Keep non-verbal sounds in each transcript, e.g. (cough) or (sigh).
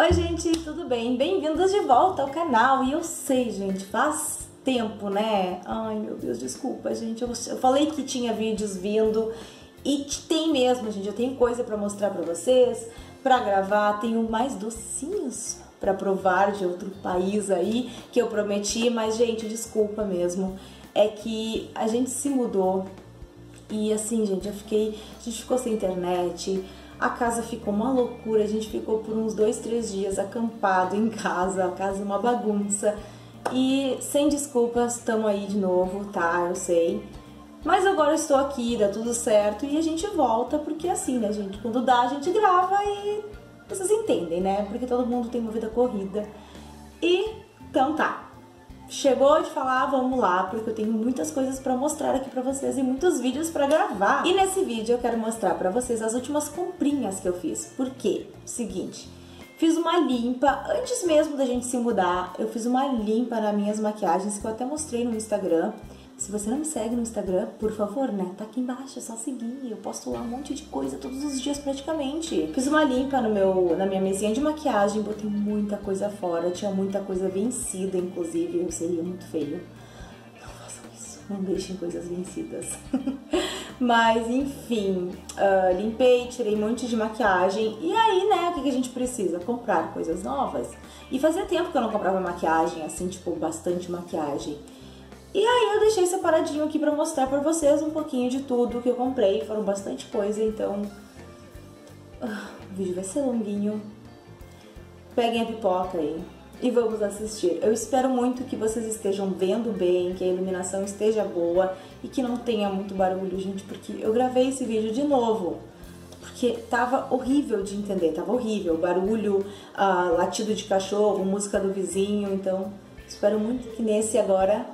Oi, gente, tudo bem? Bem-vindos de volta ao canal. E eu sei, gente, faz tempo, né? Ai, meu Deus, desculpa, gente. Eu, eu falei que tinha vídeos vindo e tem mesmo, gente. Eu tenho coisa para mostrar para vocês, para gravar. Tenho mais docinhos para provar de outro país aí que eu prometi, mas, gente, desculpa mesmo. É que a gente se mudou e assim, gente, eu fiquei. A gente ficou sem internet. A casa ficou uma loucura, a gente ficou por uns dois, três dias acampado em casa, a casa uma bagunça. E sem desculpas, estamos aí de novo, tá? Eu sei. Mas agora estou aqui, dá tudo certo e a gente volta, porque assim, né, gente? Quando dá, a gente grava e vocês entendem, né? Porque todo mundo tem uma vida corrida. E então tá. Chegou de falar, vamos lá, porque eu tenho muitas coisas para mostrar aqui para vocês e muitos vídeos para gravar. E nesse vídeo eu quero mostrar para vocês as últimas comprinhas que eu fiz. Por quê? Seguinte, Fiz uma limpa, antes mesmo da gente se mudar, eu fiz uma limpa nas minhas maquiagens que eu até mostrei no Instagram. Se você não me segue no Instagram, por favor, né? Tá aqui embaixo, é só seguir. Eu posto lá um monte de coisa todos os dias praticamente. Fiz uma limpa no meu, na minha mesinha de maquiagem, botei muita coisa fora, tinha muita coisa vencida, inclusive, eu seria muito feio. Não façam isso, não deixem coisas vencidas. (laughs) Mas enfim, uh, limpei, tirei um monte de maquiagem. E aí, né, o que, a gente precisa? Comprar coisas novas. E fazia tempo que eu não comprava maquiagem, assim, tipo, bastante maquiagem. E aí eu deixei separadinho aqui pra mostrar pra vocês um pouquinho de tudo que eu comprei. Foram bastante coisa, então... Uh, o vídeo vai ser longuinho. Peguem a pipoca aí e vamos assistir. Eu espero muito que vocês estejam vendo bem, que a iluminação esteja boa e que não tenha muito barulho, gente, porque eu gravei esse vídeo de novo. Porque tava horrível de entender, tava horrível. Barulho, uh, latido de cachorro, música do vizinho, então espero muito que nesse agora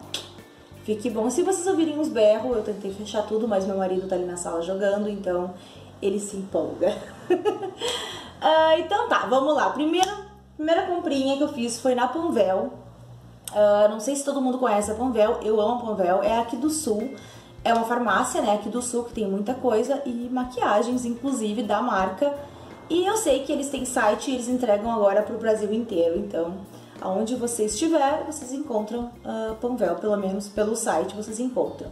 fique bom. Se vocês ouvirem uns berros, eu tentei fechar tudo, mas meu marido tá ali na sala jogando, então ele se empolga. uh, (laughs) então tá, vamos lá. Primeiro Primeira comprinha que eu fiz foi na Panvel. Uh, não sei se todo mundo conhece a Panvel, eu amo a Panvel, é aqui do Sul. É uma farmácia, né, aqui do Sul, que tem muita coisa e maquiagens, inclusive, da marca. E eu sei que eles têm site e eles entregam agora pro Brasil inteiro, então aonde você estiver, vocês encontram uh, Panvel, pelo menos pelo site vocês encontram.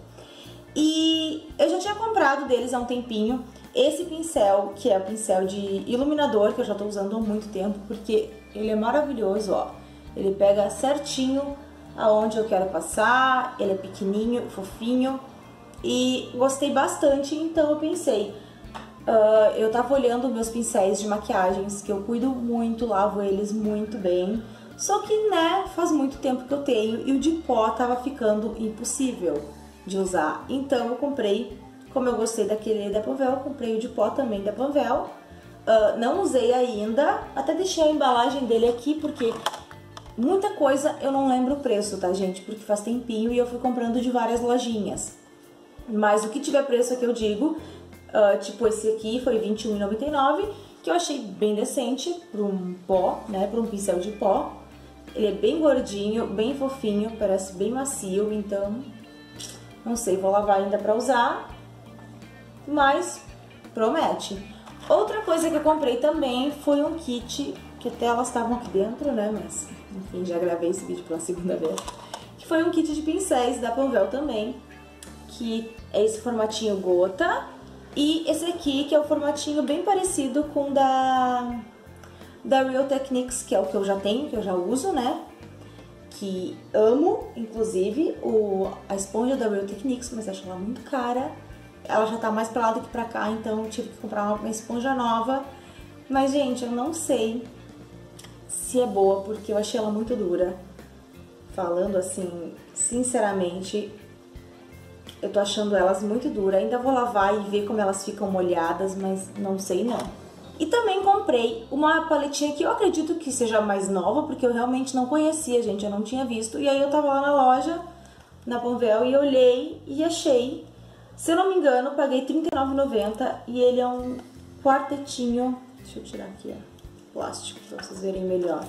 E eu já tinha comprado deles há um tempinho esse pincel, que é o pincel de iluminador, que eu já tô usando há muito tempo, porque ele é maravilhoso, ó. Ele pega certinho aonde eu quero passar, ele é pequenininho, fofinho e gostei bastante, então eu pensei, uh, eu tava olhando meus pincéis de maquiagens, que eu cuido muito, lavo eles muito bem, só que, né, faz muito tempo que eu tenho e o de pó tava ficando impossível de usar, então eu comprei, como eu gostei daquele da Panvel, eu comprei o de pó também da Panvel, Uh, não usei ainda, até deixei a embalagem dele aqui porque muita coisa eu não lembro o preço, tá gente? Porque faz tempinho e eu fui comprando de várias lojinhas. Mas o que tiver preço aqui eu digo, uh, tipo esse aqui foi R$21,99, que eu achei bem decente para um pó, né, para um pincel de pó. Ele é bem gordinho, bem fofinho, parece bem macio, então não sei, vou lavar ainda para usar, mas promete. Outra coisa que eu comprei também foi um kit, que até elas estavam aqui dentro, né, mas enfim, já gravei esse vídeo pela segunda vez, que foi um kit de pincéis da Panvel também, que é esse formatinho gota, e esse aqui que é o formatinho bem parecido com da da Real Techniques, que é o que eu já tenho, que eu já uso, né? Que amo, inclusive, o, a esponja da Real Techniques, mas acho ela muito cara ela já tá mais pra lá do que pra cá, então tive que comprar uma, uma esponja nova. Mas, gente, eu não sei se é boa, porque eu achei ela muito dura. Falando assim, sinceramente, eu tô achando elas muito duras. Ainda vou lavar e ver como elas ficam molhadas, mas não sei não. E também comprei uma paletinha que eu acredito que seja mais nova, porque eu realmente não conhecia, gente, eu não tinha visto. E aí eu tava lá na loja, na Panvel, e olhei e achei se eu não me engano, paguei R$39,90 e ele é um quartetinho. Deixa eu tirar aqui, ó, plástico para vocês verem melhor.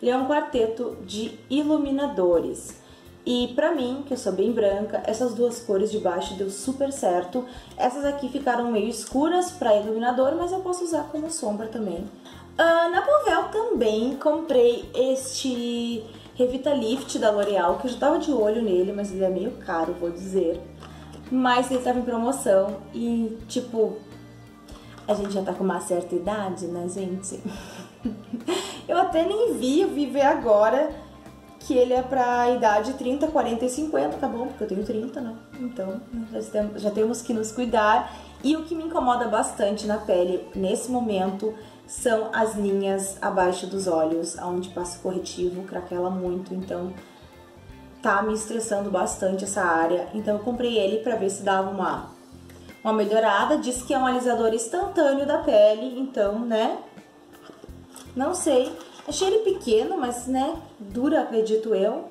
Ele é um quarteto de iluminadores. E pra mim, que eu sou bem branca, essas duas cores de baixo deu super certo. Essas aqui ficaram meio escuras pra iluminador, mas eu posso usar como sombra também. Uh, na Bovel também comprei este Revitalift da L'Oreal, que eu já tava de olho nele, mas ele é meio caro, vou dizer. Mas ele tava em promoção e, tipo, a gente já tá com uma certa idade, né, gente? (laughs) eu até nem vi, vi ver agora que ele é pra idade 30, 40 e 50, tá bom? Porque eu tenho 30, né? Então, já temos que nos cuidar. E o que me incomoda bastante na pele nesse momento são as linhas abaixo dos olhos, onde passa o corretivo, craquela muito, então tá me estressando bastante essa área. Então eu comprei ele para ver se dava uma, uma melhorada. Diz que é um alisador instantâneo da pele, então, né? Não sei. Achei ele pequeno, mas, né, dura, acredito eu.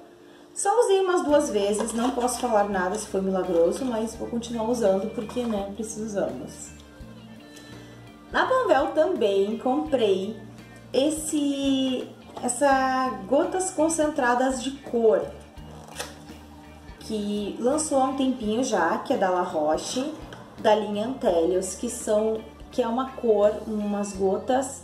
Só usei umas duas vezes, não posso falar nada se foi milagroso, mas vou continuar usando porque, né, precisamos. Na Panvel também comprei esse essa gotas concentradas de cor que lançou há um tempinho já, que é da La Roche, da linha Antelios, que são que é uma cor, umas gotas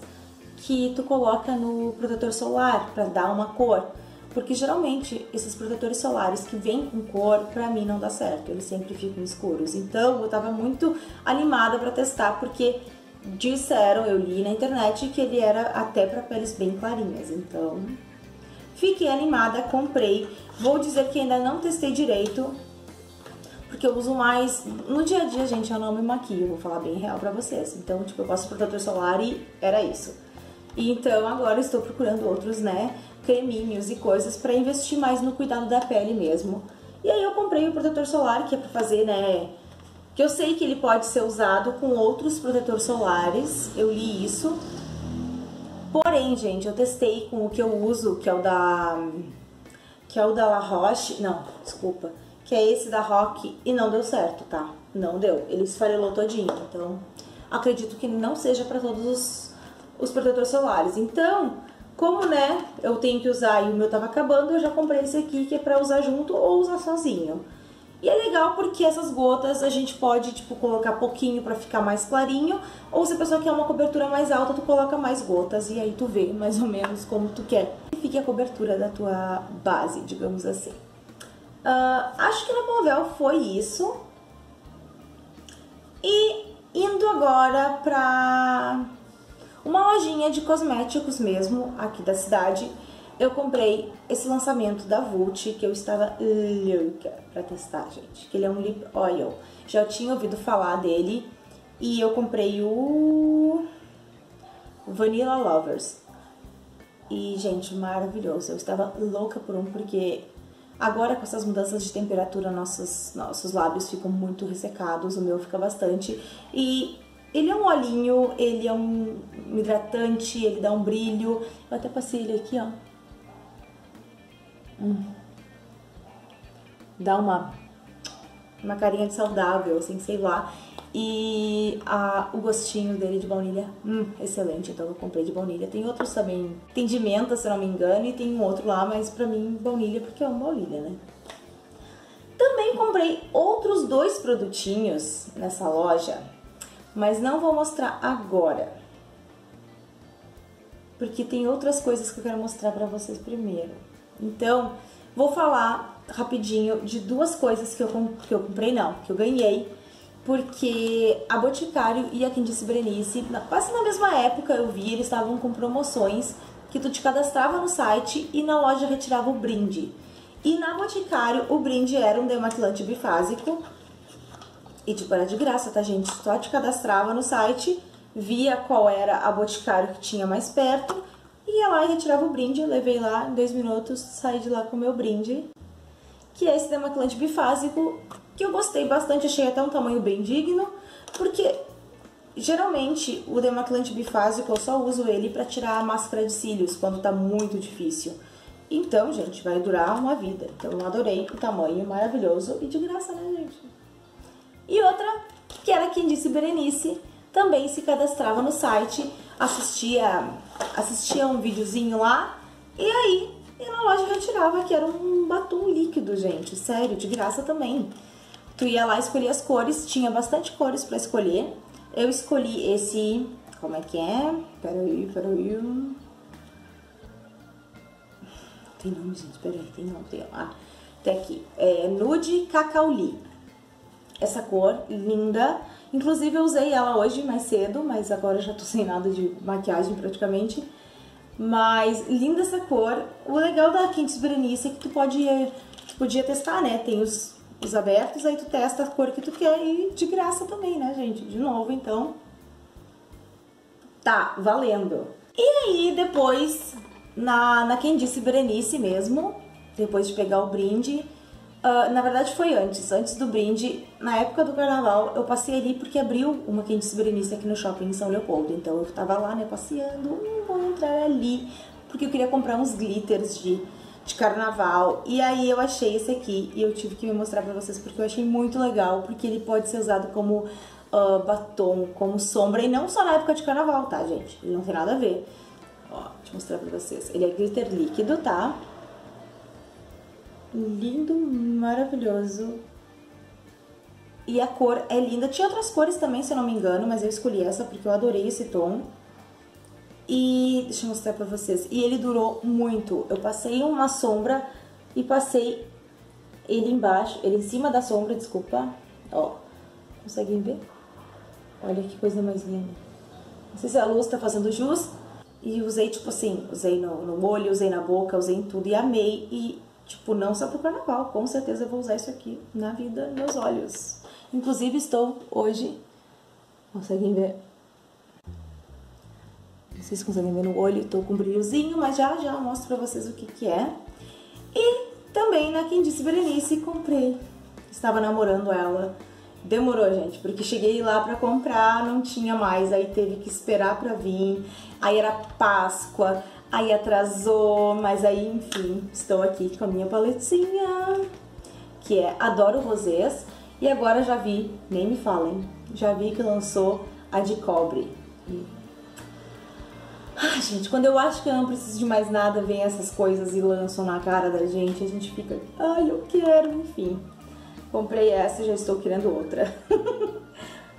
que tu coloca no protetor solar para dar uma cor. Porque geralmente esses protetores solares que vêm com cor, pra mim não dá certo, eles sempre ficam escuros. Então eu tava muito animada para testar, porque disseram, eu li na internet, que ele era até para peles bem clarinhas. Então, fiquei animada, comprei. Vou dizer que ainda não testei direito, porque eu uso mais no dia a dia, gente, eu não me maquio, vou falar bem real para vocês. Então, tipo, eu passo protetor solar e era isso. Então agora estou procurando outros, né, creminhos e coisas para investir mais no cuidado da pele mesmo. E aí eu comprei o protetor solar, que é para fazer, né, que eu sei que ele pode ser usado com outros protetores solares, eu li isso. Porém, gente, eu testei com o que eu uso, que é o da que é o da La Roche, não, desculpa, que é esse da Rock e não deu certo, tá? Não deu, ele esfarelou todinho, então acredito que não seja para todos os, os protetores solares. Então, como, né, eu tenho que usar e o meu tava acabando, eu já comprei esse aqui que é para usar junto ou usar sozinho. E é legal porque essas gotas a gente pode, tipo, colocar pouquinho pra ficar mais clarinho, ou se a pessoa quer uma cobertura mais alta, tu coloca mais gotas e aí tu vê mais ou menos como tu quer. E fique a cobertura da tua base, digamos assim. Uh, acho que na Povel foi isso. E indo agora pra uma lojinha de cosméticos mesmo, aqui da cidade, eu comprei esse lançamento da Vult, que eu estava louca pra testar, gente. Que ele é um lip oil. Já tinha ouvido falar dele. E eu comprei o Vanilla Lovers. E, gente, maravilhoso. Eu estava louca por um, porque agora com essas mudanças de temperatura, nossos, nossos lábios ficam muito ressecados. O meu fica bastante. E ele é um olhinho, ele é um hidratante, ele dá um brilho. Eu até passei ele aqui, ó Hum. Dá uma, uma carinha de saudável, assim, sei lá. E a, o gostinho dele de baunilha, hum, excelente. Então eu comprei de baunilha. Tem outros também, tem de menta, se não me engano, e tem um outro lá, mas pra mim baunilha, porque é uma baunilha, né? Também comprei outros dois produtinhos nessa loja, mas não vou mostrar agora. Porque tem outras coisas que eu quero mostrar pra vocês primeiro. Então, vou falar rapidinho de duas coisas que eu, que eu comprei, não, que eu ganhei, porque a Boticário e a Quem Disse Berenice, quase na mesma época eu vi, eles estavam com promoções que tu te cadastrava no site e na loja retirava o brinde. E na Boticário o brinde era um demaquilante bifásico e tipo, era de graça, tá gente? Só te cadastrava no site, via qual era a Boticário que tinha mais perto ia lá e retirava o brinde, levei lá em dois minutos, saí de lá com o meu brinde, que é esse demaquilante bifásico, que eu gostei bastante, achei até um tamanho bem digno, porque geralmente o demaquilante bifásico eu só uso ele para tirar a máscara de cílios, quando tá muito difícil. Então, gente, vai durar uma vida. Então, eu adorei o tamanho maravilhoso e de graça, né, gente? E outra, que era quem disse Berenice, também se cadastrava no site, assistia, assistia um videozinho lá e aí e na loja retirava que era um batom líquido, gente, sério, de graça também. Tu ia lá escolher as cores, tinha bastante cores para escolher. Eu escolhi esse como é que é? Peraí, peraí. Tem nome, gente, peraí, tem nome, tem Ah, tem aqui. É Nude Cacauli. Essa cor linda. Inclusive eu usei ela hoje mais cedo, mas agora já tô (laughs) sem nada de maquiagem praticamente. Mas linda essa cor. O legal da Quintes Berenice é que tu pode tu podia testar, né? Tem os, os abertos, aí tu testa a cor que tu quer e de graça também, né, gente? De novo, então. Tá, valendo. E aí, depois, na, na Quem Disse Berenice mesmo, depois de pegar o brinde, Uh, na verdade foi antes, antes do brinde, na época do carnaval, eu passei ali porque abriu uma Quente Berenice aqui no shopping em São Leopoldo. Então eu tava lá, né, passeando, hum, vou entrar ali, porque eu queria comprar uns glitters de, de carnaval. E aí eu achei esse aqui e eu tive que me mostrar pra vocês porque eu achei muito legal, porque ele pode ser usado como uh, batom, como sombra, e não só na época de carnaval, tá, gente? Ele não tem nada a ver. Ó, deixa eu mostrar pra vocês. Ele é glitter líquido, tá? Lindo, maravilhoso. E a cor é linda. Tinha outras cores também, se eu não me engano, mas eu escolhi essa porque eu adorei esse tom. E deixa eu mostrar pra vocês. E ele durou muito. Eu passei uma sombra e passei ele embaixo, ele em cima da sombra, desculpa. Ó, conseguem ver? Olha que coisa mais linda. Não sei se a luz tá fazendo jus. E usei, tipo assim, usei no, no olho, usei na boca, usei em tudo e amei. E Tipo, não só pro carnaval, com certeza eu vou usar isso aqui na vida, meus olhos. Inclusive estou hoje, conseguem ver? Vocês conseguem ver no olho, estou com um brilhozinho, mas já já mostro pra vocês o que que é. E também na Quem Disse Berenice comprei. Estava namorando ela. Demorou, gente, porque cheguei lá para comprar, não tinha mais, aí teve que esperar para vir. Aí era Páscoa, aí atrasou, mas aí, enfim, estou aqui com a minha paletinha, que é Adoro Rosés, e agora já vi, nem me falem, já vi que lançou a de cobre. E... Ai, gente, quando eu acho que eu não preciso de mais nada, vem essas coisas e lançam na cara da gente, a gente fica, ai, eu quero, enfim. Comprei essa e já estou querendo outra. (laughs)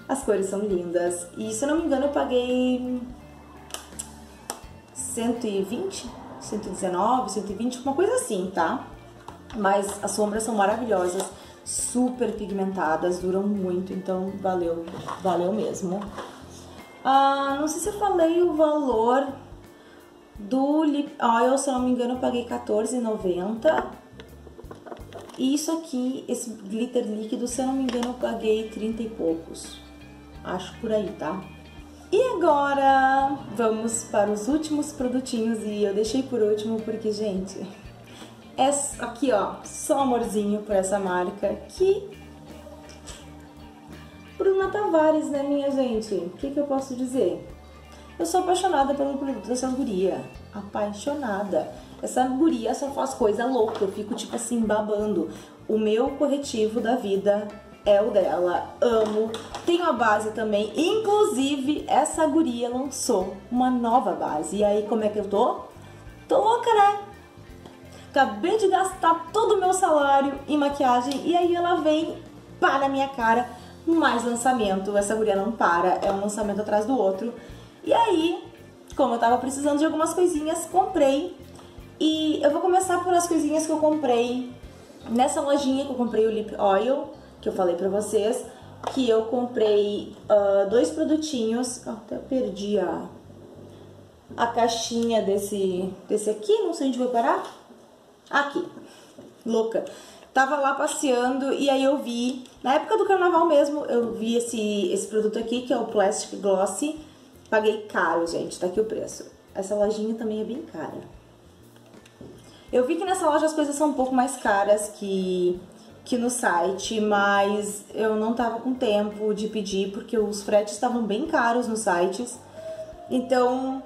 As cores são lindas. E se eu não me engano, eu paguei 120, 119, 120, uma coisa assim, tá? Mas as sombras são maravilhosas, super pigmentadas, duram muito, então valeu, valeu mesmo. Ah, não sei se eu falei o valor do lip oil, se eu não me engano eu paguei R$14,90. E isso aqui, esse glitter líquido, se eu não me engano eu paguei 30 e poucos. Acho por aí, tá? E agora vamos para os últimos produtinhos e eu deixei por último porque, gente, é aqui ó, só amorzinho por essa marca que... Bruna Tavares, né minha gente? O que, que eu posso dizer? Eu sou apaixonada pelo produto dessa guria, apaixonada. Essa guria só faz coisa louca, eu fico tipo assim babando. O meu corretivo da vida é o dela, amo. Tenho a base também, inclusive essa guria lançou uma nova base. E aí como é que eu tô? Tô louca, né? Acabei de gastar todo o meu salário em maquiagem e aí ela vem para a minha cara mais lançamento. Essa guria não para, é um lançamento atrás do outro. E aí, como eu tava precisando de algumas coisinhas, comprei. E eu vou começar por as coisinhas que eu comprei nessa lojinha que eu comprei o lip oil que eu falei pra vocês, que eu comprei uh, dois produtinhos, até perdi a, a caixinha desse, desse aqui, não sei onde vai parar, aqui, louca. Tava lá passeando e aí eu vi, na época do carnaval mesmo, eu vi esse, esse produto aqui, que é o Plastic Glossy, paguei caro, gente, tá aqui o preço. Essa lojinha também é bem cara. Eu vi que nessa loja as coisas são um pouco mais caras que que no site, mas eu não tava com tempo de pedir porque os fretes estavam bem caros nos sites. Então,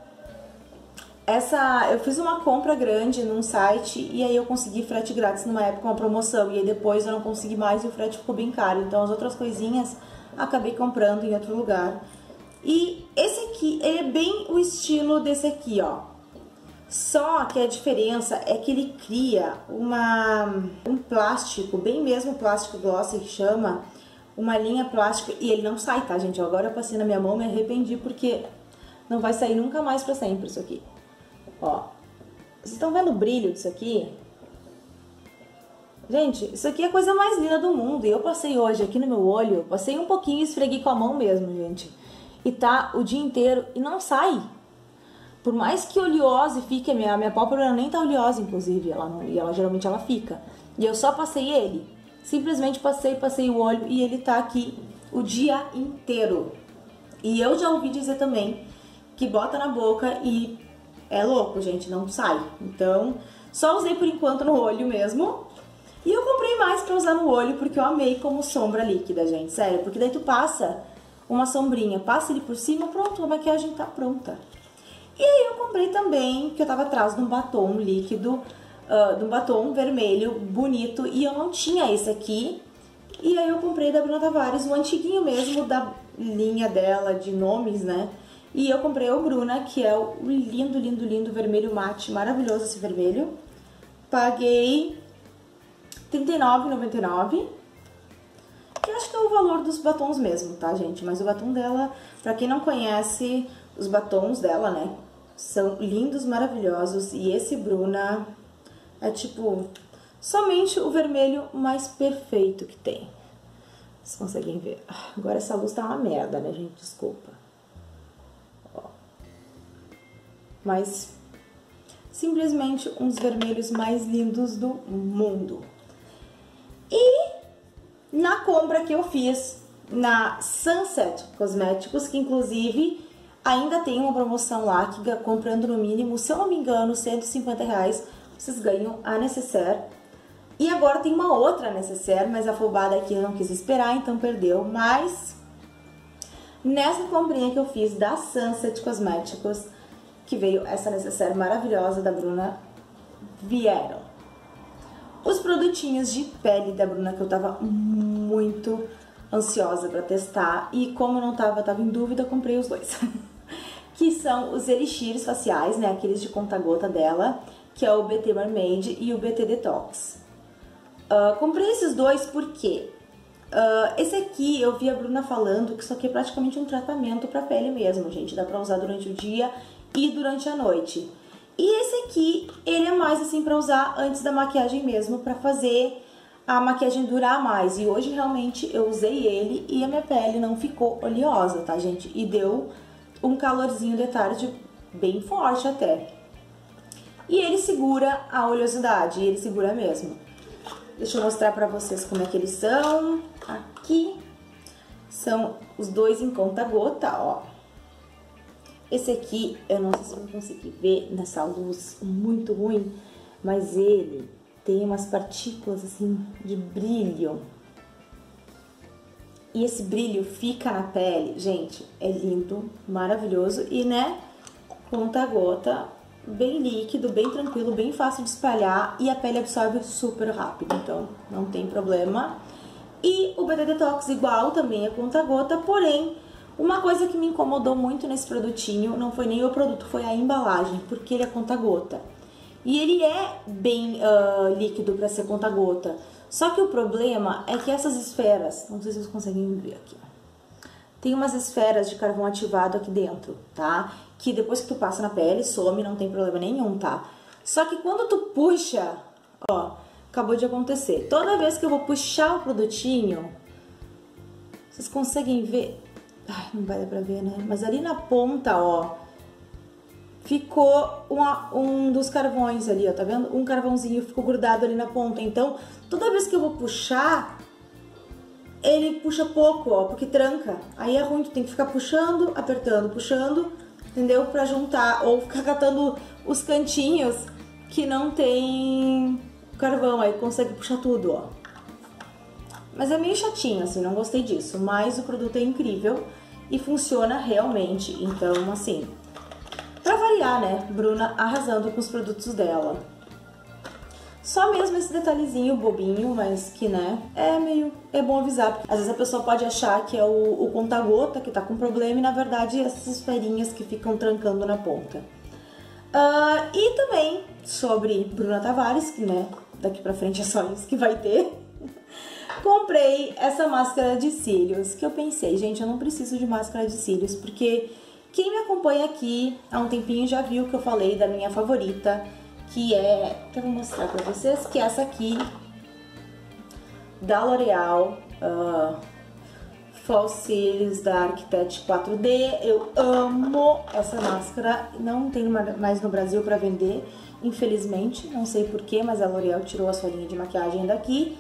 essa eu fiz uma compra grande num site e aí eu consegui frete grátis numa época uma promoção e aí depois eu não consegui mais e o frete ficou bem caro. Então, as outras coisinhas acabei comprando em outro lugar. E esse aqui, ele é bem o estilo desse aqui, ó. Só que a diferença é que ele cria uma, um plástico, bem mesmo plástico glossy que chama, uma linha plástica, e ele não sai, tá, gente? Agora eu passei na minha mão, me arrependi porque Não vai sair nunca mais pra sempre isso aqui. Ó. Vocês estão vendo o brilho disso aqui? Gente, isso aqui é a coisa mais linda do mundo. E eu passei hoje aqui no meu olho, passei um pouquinho e esfreguei com a mão mesmo, gente. E tá o dia inteiro e não sai. Por mais que oleosa fique, a minha, minha pálpebra nem tá oleosa, inclusive. Ela não, e ela geralmente ela fica. E eu só passei ele. Simplesmente passei, passei o olho e ele tá aqui o dia inteiro. E eu já ouvi dizer também que bota na boca e é louco, gente, não sai. Então, só usei por enquanto no olho mesmo. E eu comprei mais pra usar no olho porque eu amei como sombra líquida, gente, sério. Porque daí tu passa uma sombrinha, passa ele por cima, pronto, a maquiagem tá pronta. E aí eu comprei também, que eu tava atrás de um batom líquido, uh, de um batom vermelho bonito, e eu não tinha esse aqui. E aí eu comprei da Bruna Tavares, o antiguinho mesmo da linha dela de nomes, né? E eu comprei o Bruna, que é o lindo, lindo, lindo vermelho mate, maravilhoso esse vermelho. Paguei R$39,99. Que eu acho que é o valor dos batons mesmo, tá, gente? Mas o batom dela, pra quem não conhece os batons dela, né? São lindos, maravilhosos. E esse Bruna é tipo somente o vermelho mais perfeito que tem. Vocês conseguem ver. Agora essa luz tá uma merda, né, gente? Desculpa. Ó. Mas simplesmente uns vermelhos mais lindos do mundo. E na compra que eu fiz na Sunset Cosméticos, que inclusive ainda tem uma promoção lá que comprando no mínimo, se eu não me engano, 150 reais, vocês ganham a necessaire e agora tem uma outra necessaire, mas a afobada aqui não quis esperar, então perdeu. Mas nessa comprinha que eu fiz da Sunset Cosméticos, que veio essa necessaire maravilhosa da Bruna, vieram os produtinhos de pele da Bruna que eu tava muito ansiosa para testar e como não tava, tava em dúvida, comprei os dois. (laughs) que são os elixirs faciais, né, aqueles de conta-gota dela, que é o BT Mermaid e o BT Detox. Uh, comprei esses dois porque uh, esse aqui eu vi a Bruna falando que isso aqui é praticamente um tratamento para pele mesmo, gente. Dá pra usar durante o dia e durante a noite. E esse aqui, ele é mais assim para usar antes da maquiagem mesmo, para fazer a maquiagem durar mais. E hoje realmente eu usei ele e a minha pele não ficou oleosa, tá, gente? E deu um calorzinho de tarde bem forte até. E ele segura a oleosidade, ele segura mesmo. Deixa eu mostrar pra vocês como é que eles são. Aqui são os dois em conta-gota, ó. Esse aqui, eu não sei se vão conseguir ver nessa luz muito ruim, mas ele tem umas partículas assim de brilho. E esse brilho fica na pele, gente, é lindo, maravilhoso e, né, conta-gota bem líquido, bem tranquilo, bem fácil de espalhar e a pele absorve super rápido, então não tem problema. E o BD Detox igual, também é conta-gota, porém, uma coisa que me incomodou muito nesse produtinho não foi nem o produto, foi a embalagem, porque ele é conta-gota. E ele é bem uh, líquido para ser conta-gota. Só que o problema é que essas esferas, não sei se vocês conseguem ver aqui, tem umas esferas de carvão ativado aqui dentro, tá? Que depois que tu passa na pele, some, não tem problema nenhum, tá? Só que quando tu puxa, ó, acabou de acontecer. Toda vez que eu vou puxar o produtinho, vocês conseguem ver? Ai, não vai dar pra ver, né? Mas ali na ponta, ó, ficou uma, um dos carvões ali, ó, tá vendo? Um carvãozinho ficou grudado ali na ponta. Então, toda vez que eu vou puxar, ele puxa pouco, ó, porque tranca. Aí é ruim, tu tem que ficar puxando, apertando, puxando, entendeu? Pra juntar, ou ficar catando os cantinhos que não tem carvão, aí consegue puxar tudo, ó. Mas é meio chatinho, assim, não gostei disso, mas o produto é incrível e funciona realmente, então, assim, pra variar, né, Bruna arrasando com os produtos dela. Só mesmo esse detalhezinho bobinho, mas que, né, é meio... é bom avisar. Porque às vezes a pessoa pode achar que é o, o conta-gota que tá com problema e, na verdade, essas esferinhas que ficam trancando na ponta. Uh, e também sobre Bruna Tavares, que, né, daqui pra frente é só isso que vai ter. (laughs) Comprei essa máscara de cílios, que eu pensei, gente, eu não preciso de máscara de cílios, porque Quem me acompanha aqui há um tempinho já viu que eu falei da minha favorita, que é, que eu vou mostrar pra vocês, que é essa aqui, da L'Oreal, uh, False da Architect 4D. Eu amo essa máscara, não tem mais no Brasil para vender, infelizmente, não sei porquê, mas a L'Oreal tirou a sua linha de maquiagem daqui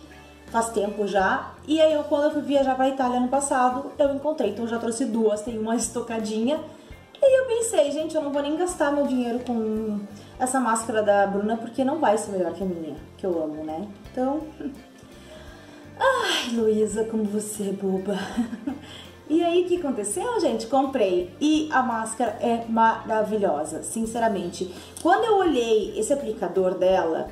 faz tempo já. E aí eu quando eu fui viajar para Itália ano passado, eu encontrei, então já trouxe duas, tem uma estocadinha. E eu pensei, gente, eu não vou nem gastar meu dinheiro com essa máscara da Bruna, porque não vai ser melhor que a minha, que eu amo, né? Então... (laughs) Ai, Luísa, como você é boba. (laughs) E aí, o que aconteceu, gente? Comprei e a máscara é maravilhosa, sinceramente. Quando eu olhei esse aplicador dela,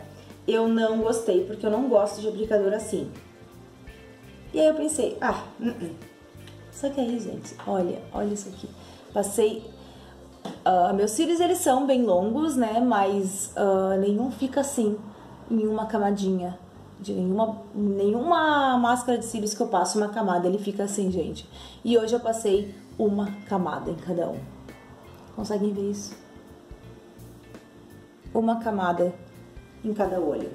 eu não gostei, porque eu não gosto de aplicador assim. E aí eu pensei, ah, uh -uh. só que aí, gente, olha, olha isso aqui. Passei, uh, meus cílios eles são bem longos, né, mas uh, nenhum fica assim, em uma camadinha. De nenhuma, nenhuma máscara de cílios que eu passo uma camada, ele fica assim, gente. E hoje eu passei uma camada em cada um. Conseguem ver isso? Uma camada em cada olho.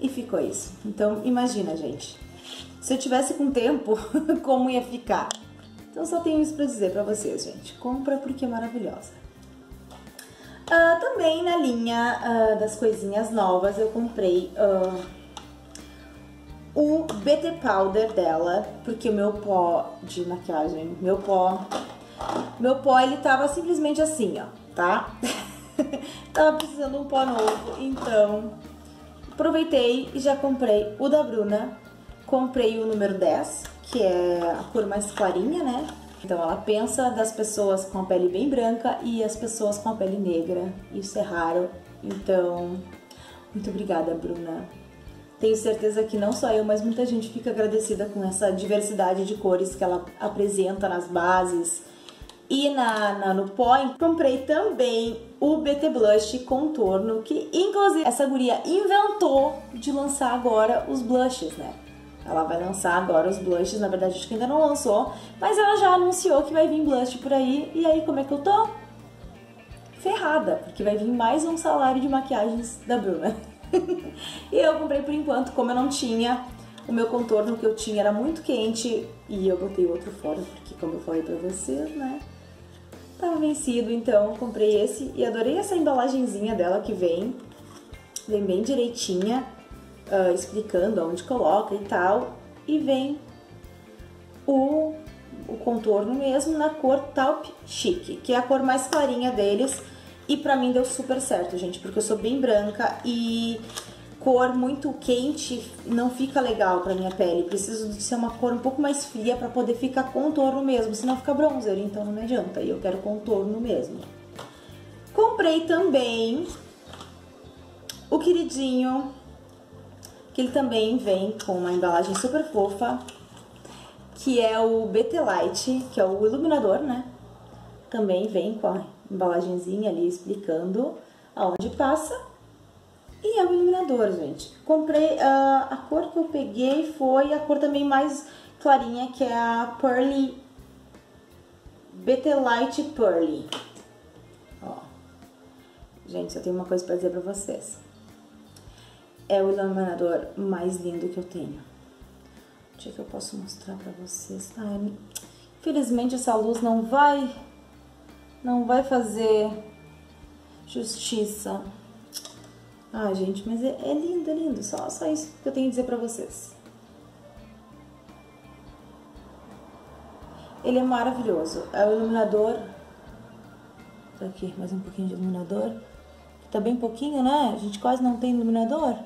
E ficou isso. Então, imagina, gente. Se eu tivesse com tempo, (laughs) como ia ficar? Então, só tenho isso pra dizer pra vocês, gente. Compra porque é maravilhosa. Uh, também na linha uh, das coisinhas novas, eu comprei uh, o BT Powder dela, porque o meu pó de maquiagem, meu pó, meu pó, ele tava simplesmente assim, ó, tá? (laughs) Tava precisando de um pó novo, então aproveitei e já comprei o da Bruna. Comprei o número 10, que é a cor mais clarinha, né? Então ela pensa das pessoas com a pele bem branca e as pessoas com a pele negra. Isso é raro. Então, muito obrigada, Bruna. Tenho certeza que não só eu, mas muita gente fica agradecida com essa diversidade de cores que ela apresenta nas bases e na, na, no pó, comprei também o BT Blush Contorno, que inclusive essa guria inventou de lançar agora os blushes, né? Ela vai lançar agora os blushes, na verdade acho que ainda não lançou, mas ela já anunciou que vai vir blush por aí. E aí, como é que eu tô? Ferrada, porque vai vir mais um salário de maquiagens da Bruna. (laughs) e eu comprei por enquanto, como eu não tinha o meu contorno que eu tinha era muito quente e eu botei outro fora, porque como eu falei pra vocês, né? Tava vencido, então comprei esse e adorei essa embalagenzinha dela que vem. Vem bem direitinha, uh, explicando onde coloca e tal. E vem o, o contorno mesmo na cor Taupe Chic, que é a cor mais clarinha deles. E pra mim deu super certo, gente, porque eu sou bem branca e cor muito quente não fica legal pra minha pele. Preciso de ser uma cor um pouco mais fria pra poder ficar contorno mesmo, senão fica bronzer, então não me adianta. E eu quero contorno mesmo. Comprei também o queridinho, que ele também vem com uma embalagem super fofa, que é o BT Light, que é o iluminador, né? Também vem com a embalagenzinha ali explicando aonde passa e é o iluminador, gente. Comprei, uh, a cor que eu peguei foi a cor também mais clarinha, que é a Pearly, BT Light Pearly. Ó. Gente, eu tenho uma coisa pra dizer pra vocês. É o iluminador mais lindo que eu tenho. Deixa que eu posso mostrar pra vocês. Ai, infelizmente essa luz não vai, não vai fazer justiça ah, gente, mas é, é lindo, é lindo. Só, só isso que eu tenho a dizer pra vocês. Ele é maravilhoso. É o iluminador. Tá aqui, mais um pouquinho de iluminador. Tá bem pouquinho, né? A gente quase não tem iluminador.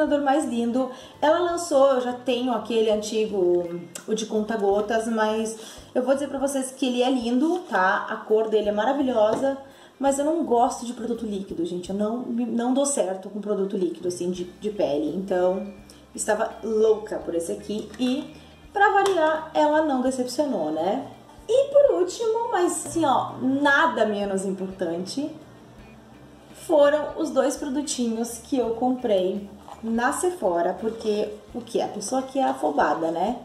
Iluminador mais lindo. Ela lançou, eu já tenho aquele antigo, o de conta-gotas, mas eu vou dizer pra vocês que ele é lindo, tá? A cor dele é maravilhosa, mas eu não gosto de produto líquido, gente. Eu não, não dou certo com produto líquido, assim, de, de pele. Então, estava louca por esse aqui e, pra variar, ela não decepcionou, né? E por último, mas assim, ó, nada menos importante, foram os dois produtinhos que eu comprei na Sephora, porque o que? A pessoa que é afobada, né?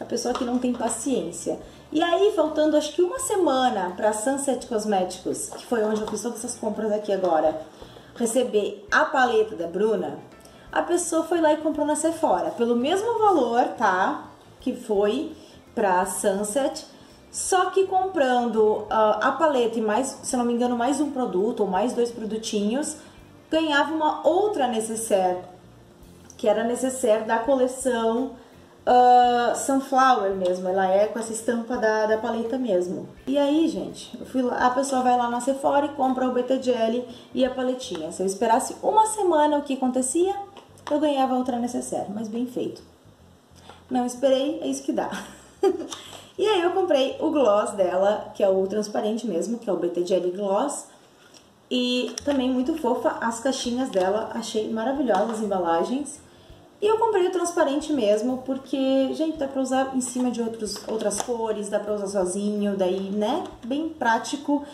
A pessoa que não tem paciência. E aí, faltando acho que uma semana para Sunset Cosméticos, que foi onde eu fiz todas essas compras aqui agora, receber a paleta da Bruna, a pessoa foi lá e comprou na Sephora, pelo mesmo valor, tá? Que foi pra Sunset, só que comprando uh, a paleta e mais, se não me engano, mais um produto ou mais dois produtinhos, ganhava uma outra necessaire, que era necessaire da coleção uh, Sunflower mesmo, ela é com essa estampa da, da paleta mesmo. E aí, gente, lá, a pessoa vai lá na Sephora e compra o BT Jelly e a paletinha. Se eu esperasse uma semana, o que acontecia? Eu ganhava outra necessaire, mas bem feito. Não esperei, é isso que dá. (laughs) e aí eu comprei o gloss dela, que é o transparente mesmo, que é o BT Jelly Gloss. E também muito fofa as caixinhas dela, achei maravilhosas as embalagens. E eu comprei o transparente mesmo, porque, gente, dá pra usar em cima de outros, outras cores, dá pra usar sozinho, daí, né, bem prático.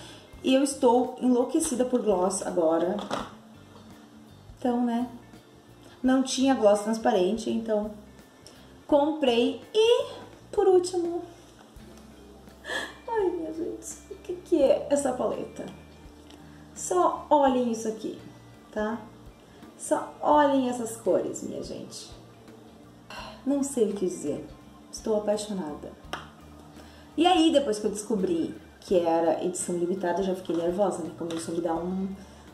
E eu estou enlouquecida por gloss agora. Então, né, não tinha gloss transparente, então comprei. E, por último, ai, minha gente, o que, que é essa paleta? Só olhem isso aqui, tá? Só olhem essas cores, minha gente. Não sei o que dizer. Estou apaixonada. E aí, depois que eu descobri que era edição limitada, eu já fiquei nervosa, né? Começou a me dar um,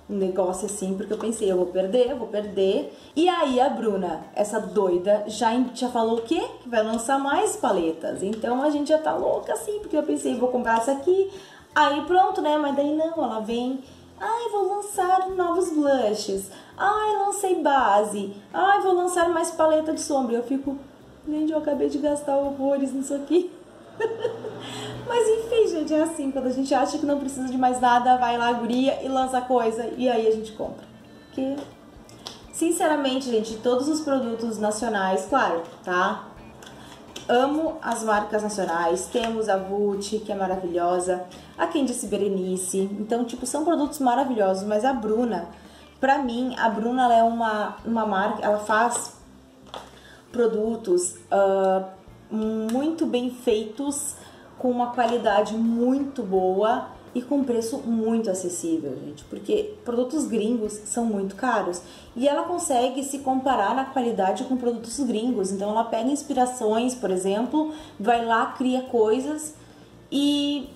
um negócio assim, porque eu pensei, eu vou perder, eu vou perder. E aí a Bruna, essa doida, já, já falou o quê? Que vai lançar mais paletas. Então a gente já tá louca assim, porque eu pensei, vou comprar essa aqui. Aí pronto, né? Mas daí não, ela vem Ai, vou lançar novos blushes. Ai, lancei base. Ai, vou lançar mais paleta de sombra. Eu fico, gente, eu acabei de gastar horrores nisso aqui. (laughs) Mas enfim, gente, é assim. Quando a gente acha que não precisa de mais nada, vai lá, guria e lança coisa. E aí a gente compra. Porque, sinceramente, gente, todos os produtos nacionais, claro, tá? amo as marcas nacionais. Temos a Vult, que é maravilhosa, a Disse Berenice. Então, tipo, são produtos maravilhosos, mas a Bruna, pra mim, a Bruna ela é uma, uma marca, ela faz produtos uh, muito bem feitos, com uma qualidade muito boa e com preço muito acessível, gente, porque produtos gringos são muito caros e ela consegue se comparar na qualidade com produtos gringos. Então ela pega inspirações, por exemplo, vai lá, cria coisas e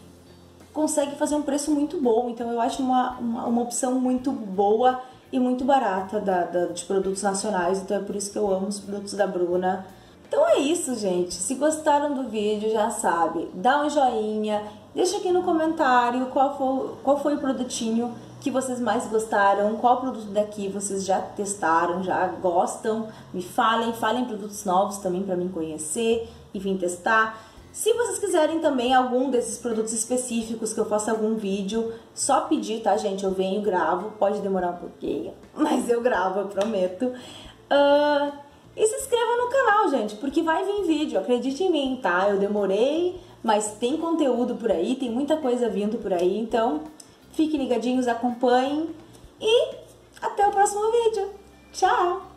consegue fazer um preço muito bom. Então eu acho uma, uma, uma opção muito boa e muito barata da, da, de produtos nacionais. Então é por isso que eu amo os produtos da Bruna. Então é isso, gente. Se gostaram do vídeo, já sabe, dá um joinha Deixa aqui no comentário qual foi, qual foi o produtinho que vocês mais gostaram, qual produto daqui vocês já testaram, já gostam. Me falem, falem produtos novos também para mim conhecer e vir testar. Se vocês quiserem também algum desses produtos específicos que eu faça algum vídeo, só pedir, tá, gente? Eu venho, gravo, pode demorar um pouquinho, (laughs) mas eu gravo, eu prometo. Uh, e se inscreva no canal, gente, porque vai vir vídeo, acredite em mim, tá? Eu demorei mas tem conteúdo por aí, tem muita coisa vindo por aí, então fiquem ligadinhos, acompanhem e até o próximo vídeo. Tchau!